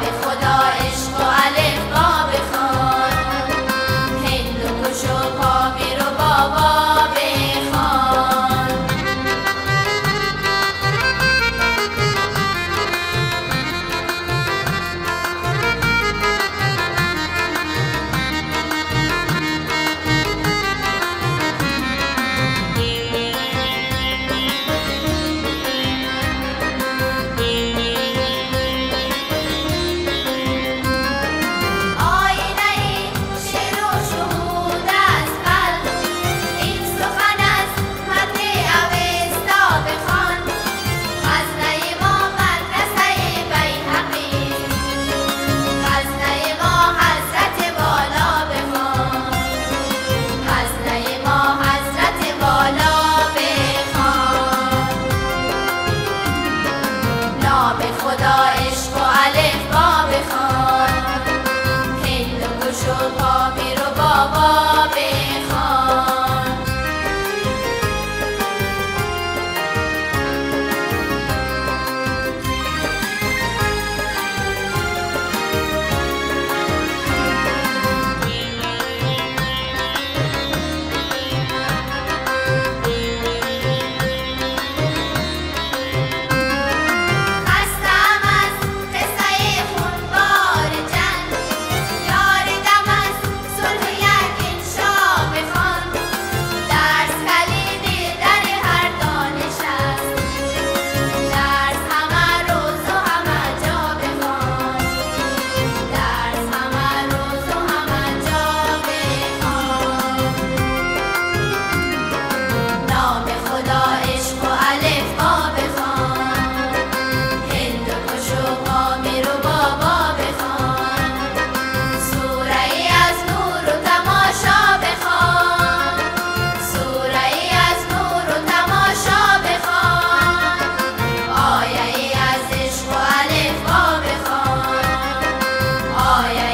به خدا 너의